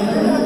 Amen.